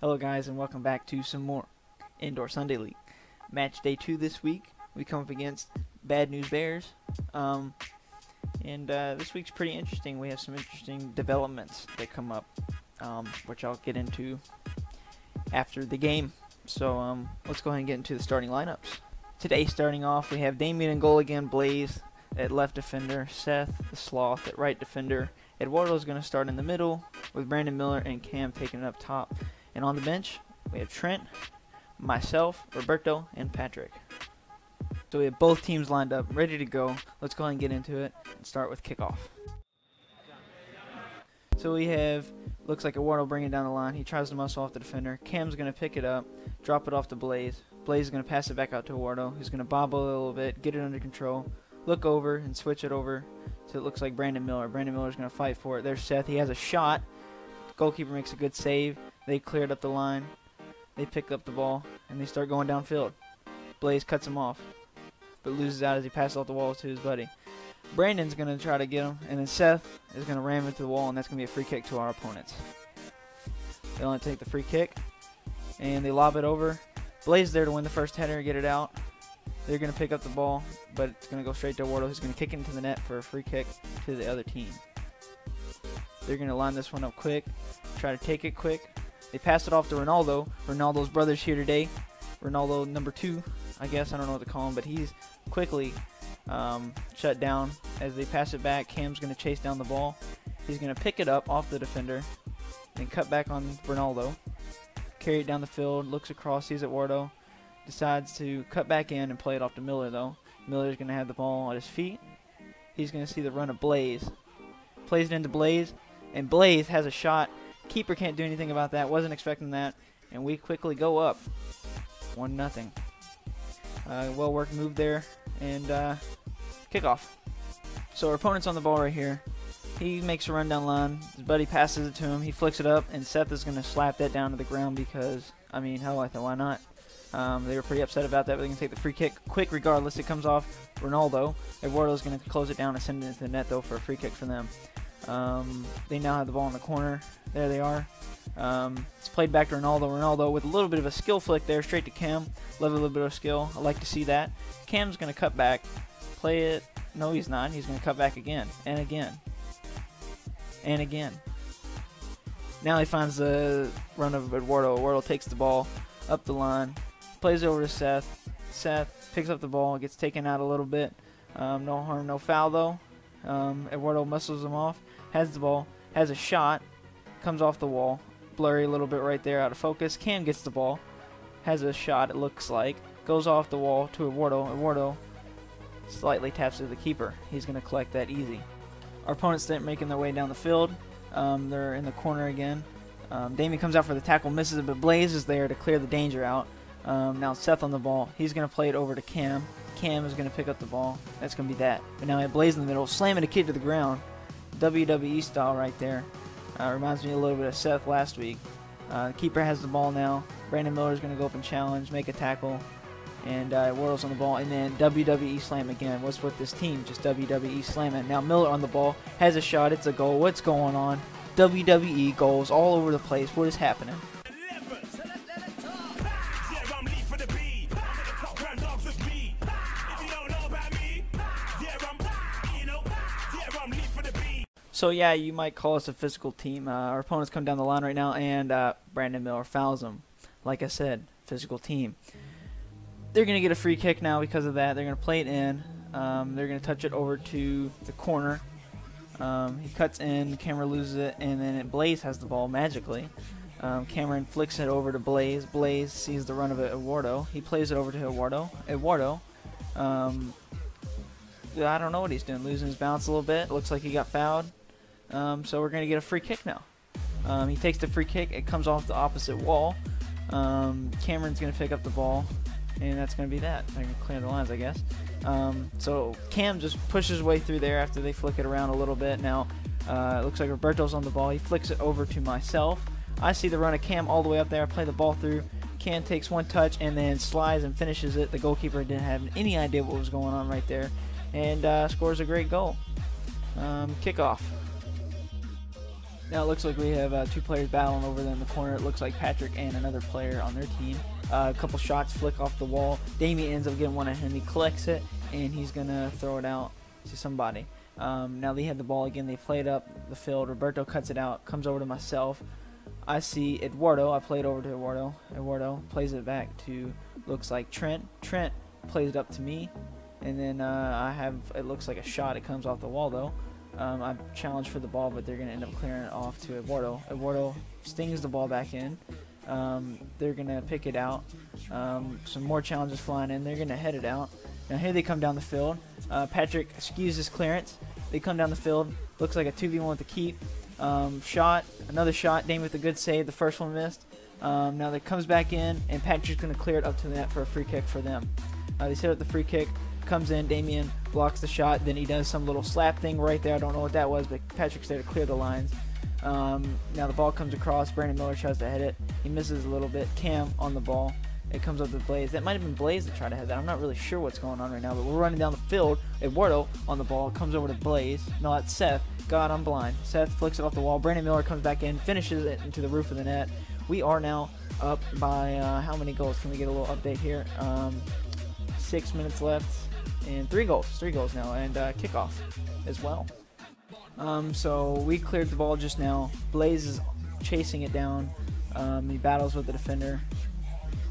Hello, guys, and welcome back to some more Indoor Sunday League. Match day two this week. We come up against Bad News Bears. Um, and uh, this week's pretty interesting. We have some interesting developments that come up, um, which I'll get into after the game. So um, let's go ahead and get into the starting lineups. Today, starting off, we have Damien and goal again, Blaze at left defender, Seth the Sloth at right defender. Eduardo is going to start in the middle with Brandon Miller and Cam taking it up top. And on the bench, we have Trent, myself, Roberto, and Patrick. So we have both teams lined up, ready to go. Let's go ahead and get into it and start with kickoff. So we have, looks like Eduardo bringing down the line. He tries to muscle off the defender. Cam's going to pick it up, drop it off to Blaze. Blaze is going to pass it back out to Eduardo. He's going to bobble a little bit, get it under control, look over, and switch it over so it looks like Brandon Miller. Brandon Miller's going to fight for it. There's Seth. He has a shot. Goalkeeper makes a good save. They cleared up the line. They pick up the ball, and they start going downfield. Blaze cuts him off, but loses out as he passes off the wall to his buddy. Brandon's going to try to get him, and then Seth is going to ram into the wall, and that's going to be a free kick to our opponents. They only take the free kick, and they lob it over. Blaze there to win the first header, and get it out. They're going to pick up the ball, but it's going to go straight to Wardle, who's going to kick it into the net for a free kick to the other team. They're going to line this one up quick, try to take it quick. They pass it off to Ronaldo. Ronaldo's brother's here today. Ronaldo number two, I guess. I don't know what to call him, but he's quickly um, shut down as they pass it back. Cam's going to chase down the ball. He's going to pick it up off the defender and cut back on Ronaldo. Carry it down the field, looks across, sees Eduardo, decides to cut back in and play it off to Miller, though. Miller's going to have the ball at his feet. He's going to see the run of Blaze. Plays it into Blaze, and Blaze has a shot. Keeper can't do anything about that. Wasn't expecting that, and we quickly go up, one nothing. Uh, well worked move there, and uh, kickoff. So our opponent's on the ball right here. He makes a run down line. His buddy passes it to him. He flicks it up, and Seth is going to slap that down to the ground because, I mean, hell, I thought, why not? Um, they were pretty upset about that, but they can take the free kick quick regardless. It comes off Ronaldo. Eduardo's going to close it down and send it into the net, though, for a free kick for them. Um, they now have the ball in the corner. There they are. Um, it's played back to Ronaldo. Ronaldo with a little bit of a skill flick there, straight to Cam. Love a little bit of skill. I like to see that. Cam's going to cut back, play it. No, he's not. He's going to cut back again and again and again. Now he finds the run of Eduardo. Eduardo takes the ball up the line, plays over to Seth. Seth picks up the ball, gets taken out a little bit. Um, no harm, no foul though. Um, Eduardo muscles him off, has the ball, has a shot, comes off the wall. Blurry a little bit right there, out of focus. Cam gets the ball, has a shot, it looks like. Goes off the wall to Eduardo. Eduardo slightly taps to the keeper. He's going to collect that easy. Our opponents start making their way down the field. Um, they're in the corner again. Um, Damien comes out for the tackle, misses it, but Blaze is there to clear the danger out. Um, now Seth on the ball. He's going to play it over to Cam. Cam is going to pick up the ball. That's going to be that. But now we have Blaze in the middle, slamming a kid to the ground. WWE style right there. Uh, reminds me a little bit of Seth last week. Uh, keeper has the ball now. Brandon Miller is going to go up and challenge, make a tackle, and uh, Wardle's on the ball. And then WWE slam again. What's with this team? Just WWE slamming. Now Miller on the ball has a shot. It's a goal. What's going on? WWE goals all over the place. What is happening? So yeah, you might call us a physical team. Uh, our opponents come down the line right now, and uh, Brandon Miller fouls them. Like I said, physical team. They're gonna get a free kick now because of that. They're gonna play it in. Um, they're gonna touch it over to the corner. Um, he cuts in, camera loses it, and then it, Blaze has the ball magically. Um, Cameron flicks it over to Blaze. Blaze sees the run of it, Eduardo. He plays it over to Eduardo. Eduardo, um, I don't know what he's doing, losing his balance a little bit. Looks like he got fouled. Um, so we're going to get a free kick now. Um, he takes the free kick. It comes off the opposite wall. Um, Cameron's going to pick up the ball, and that's going to be that. They're going to clear the lines, I guess. Um, so Cam just pushes his way through there after they flick it around a little bit. Now uh, it looks like Roberto's on the ball. He flicks it over to myself. I see the run of Cam all the way up there. I play the ball through. Cam takes one touch and then slides and finishes it. The goalkeeper didn't have any idea what was going on right there, and uh, scores a great goal. Um, kickoff. Now it looks like we have uh, two players battling over there in the corner. It looks like Patrick and another player on their team. Uh, a couple shots flick off the wall. Damien ends up getting one on him. He collects it and he's gonna throw it out to somebody. Um, now they have the ball again. They play it up the field. Roberto cuts it out. Comes over to myself. I see Eduardo. I play it over to Eduardo. Eduardo plays it back to looks like Trent. Trent plays it up to me, and then uh, I have it looks like a shot. It comes off the wall though. Um, I challenged for the ball, but they're gonna end up clearing it off to Eduardo. Eduardo stings the ball back in. Um, they're gonna pick it out. Um, some more challenges flying in. They're gonna head it out. Now here they come down the field. Uh, Patrick skews his clearance. They come down the field. Looks like a 2v1 with the keep. Um, shot, another shot. Dame with a good save. The first one missed. Um, now it comes back in, and Patrick's going to clear it up to the net for a free kick for them. Uh, they set up the free kick. Comes in. Damien blocks the shot. Then he does some little slap thing right there. I don't know what that was, but Patrick's there to clear the lines. Um, now the ball comes across. Brandon Miller tries to head it. He misses a little bit. Cam on the ball. It comes up to Blaze. That might have been Blaze that tried to head that. I'm not really sure what's going on right now, but we're running down the field. Eduardo on the ball comes over to Blaze. No, that's Seth. God, I'm blind. Seth flicks it off the wall. Brandon Miller comes back in, finishes it into the roof of the net. We are now up by uh, how many goals? Can we get a little update here? Um, six minutes left, and three goals. Three goals now, and uh, kickoff as well. Um, so we cleared the ball just now. Blaze is chasing it down. Um, he battles with the defender.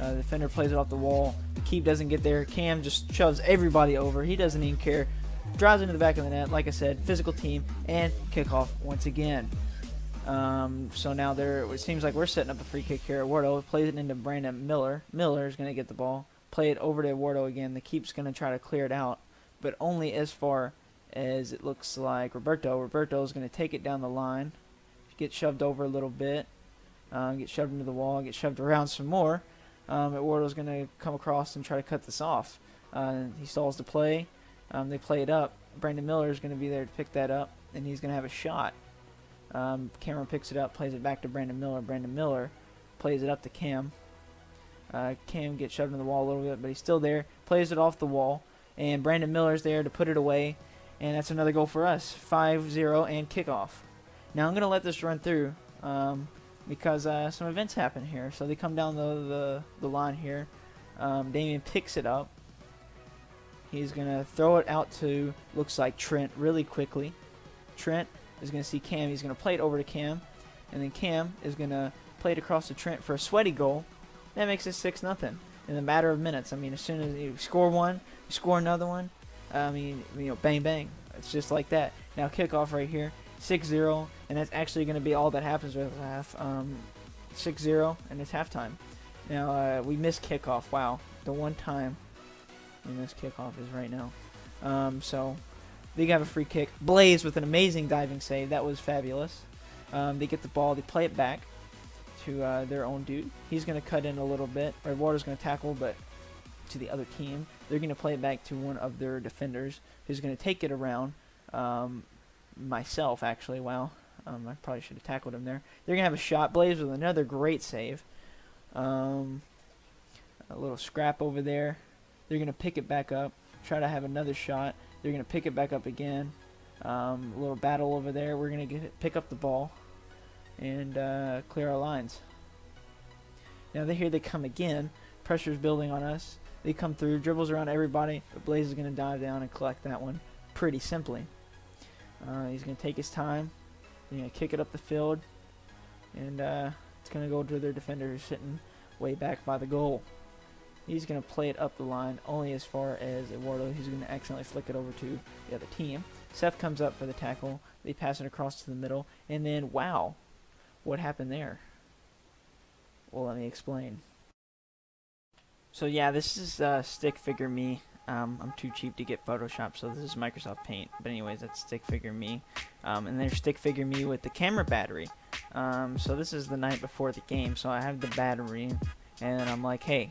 Uh, the defender plays it off the wall. The keep doesn't get there. Cam just shoves everybody over. He doesn't even care. Drives into the back of the net. Like I said, physical team and kickoff once again. Um, so now there, it seems like we're setting up a free kick here. Eduardo plays it into Brandon Miller. Miller is going to get the ball. Play it over to Eduardo again. The keep's going to try to clear it out, but only as far as it looks like Roberto. Roberto is going to take it down the line, get shoved over a little bit, uh, get shoved into the wall, get shoved around some more. Um, Eduardo's going to come across and try to cut this off. Uh, he stalls the play. Um, they play it up. Brandon Miller is going to be there to pick that up, and he's going to have a shot. Um, Cameron picks it up, plays it back to Brandon Miller. Brandon Miller plays it up to Cam. Uh, Cam gets shoved in the wall a little bit, but he's still there. Plays it off the wall, and Brandon Miller's there to put it away, and that's another goal for us. 5-0 and kickoff. Now I'm going to let this run through. Um, because uh, some events happen here. So they come down the the, the line here. Um, Damien picks it up. He's gonna throw it out to looks like Trent really quickly. Trent is gonna see Cam. He's gonna play it over to Cam, and then Cam is gonna play it across to Trent for a sweaty goal. That makes it six nothing in a matter of minutes. I mean, as soon as you score one, you score another one. I mean, you know, bang bang. It's just like that. Now kickoff right here. 6-0, and that's actually going to be all that happens with half. Um, 6-0, and it's halftime. Now, uh, we missed kickoff. Wow. The one time we missed kickoff is right now. Um, so, they have a free kick. Blaze with an amazing diving save. That was fabulous. Um, they get the ball. They play it back to uh, their own dude. He's going to cut in a little bit. Red Water's going to tackle, but to the other team. They're going to play it back to one of their defenders who's going to take it around. Um, myself, actually. Wow. Um, I probably should have tackled him there. They're going to have a shot. Blaze with another great save. Um, a little scrap over there. They're going to pick it back up. Try to have another shot. They're going to pick it back up again. Um, a little battle over there. We're going to pick up the ball and uh, clear our lines. Now they here they come again. Pressure's building on us. They come through, dribbles around everybody, but Blaze is going to dive down and collect that one pretty simply. Uh, he's going to take his time. He's going to kick it up the field. And uh, it's going to go to their defender who's sitting way back by the goal. He's going to play it up the line only as far as Eduardo. He's going to accidentally flick it over to the other team. Seth comes up for the tackle. They pass it across to the middle. And then, wow, what happened there? Well, let me explain. So yeah, this is uh, stick figure me. Um, I'm too cheap to get Photoshop, so this is Microsoft Paint. But anyways, that's stick figure me. Um, and there's stick figure me with the camera battery. Um, so this is the night before the game, so I have the battery, and I'm like, hey,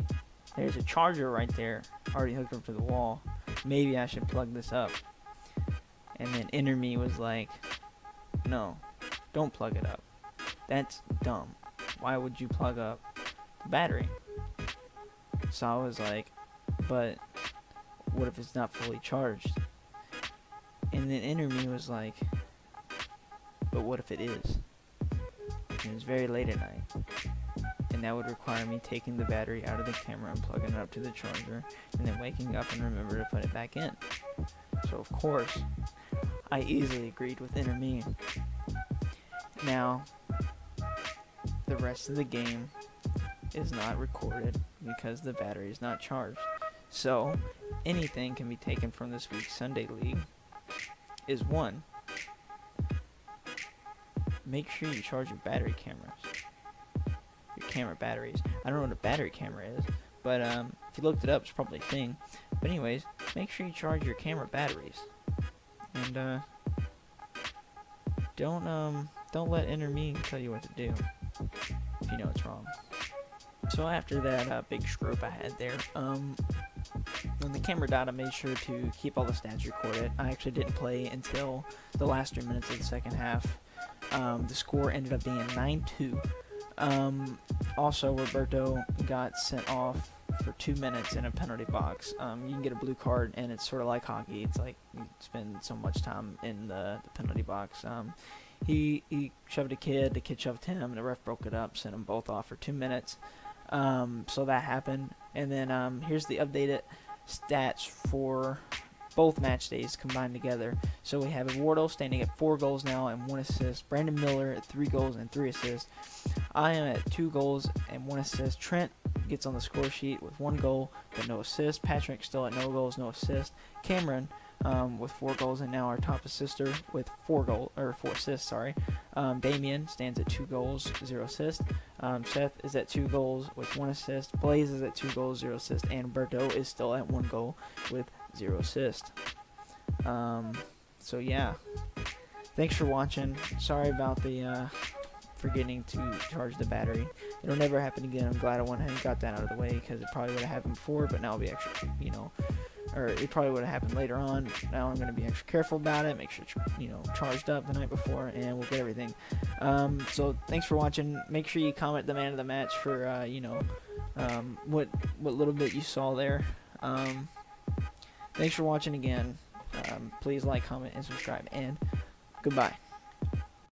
there's a charger right there, already hooked up to the wall. Maybe I should plug this up. And then inner me was like, no, don't plug it up. That's dumb. Why would you plug up the battery? So I was like, but what if it's not fully charged? And then inner me was like, but what if it is? and it's very late at night. And that would require me taking the battery out of the camera and plugging it up to the charger, and then waking up and remember to put it back in. So of course, I easily agreed with Interme. Now, the rest of the game is not recorded because the battery is not charged. So, anything can be taken from this week's Sunday League is one. Make sure you charge your battery cameras. Your camera batteries. I don't know what a battery camera is, but um, if you looked it up, it's probably a thing. But anyways, make sure you charge your camera batteries. And uh, don't um don't let Interme tell you what to do it's wrong. So after that uh, big scrope I had there, um, when the camera died, I made sure to keep all the stats recorded. I actually didn't play until the last three minutes of the second half. Um, the score ended up being 9-2. Um, also, Roberto got sent off for two minutes in a penalty box. Um, you can get a blue card, and it's sort of like hockey. It's like you spend so much time in the, the penalty box. Um, he he shoved a kid, the kid shoved him, the ref broke it up, sent them both off for two minutes. Um, so that happened, and then um, here's the updated stats for both match days combined together. So we have Eduardo standing at four goals now and one assist. Brandon Miller at three goals and three assists. I am at two goals and one assist. Trent gets on the score sheet with one goal but no assist. Patrick still at no goals, no assist. Cameron um, with four goals, and now our top assister with four goal or four assists. Sorry, um, Damien stands at two goals, zero assist. Um, Seth is at two goals with one assist. Blaze is at two goals, zero assist, and Berto is still at one goal with zero assist. Um, so yeah, thanks for watching. Sorry about the uh, forgetting to charge the battery. It'll never happen again. I'm glad I went ahead and got that out of the way because it probably would have happened before, but now it'll be extra, you know, or it probably would have happened later on. Now I'm going to be extra careful about it, make sure it's, you know, charged up the night before, and we'll get everything. Um, so thanks for watching. Make sure you comment the man of the match for, uh, you know, um, what, what little bit you saw there. Um, thanks for watching again. Um, please like, comment, and subscribe, and goodbye.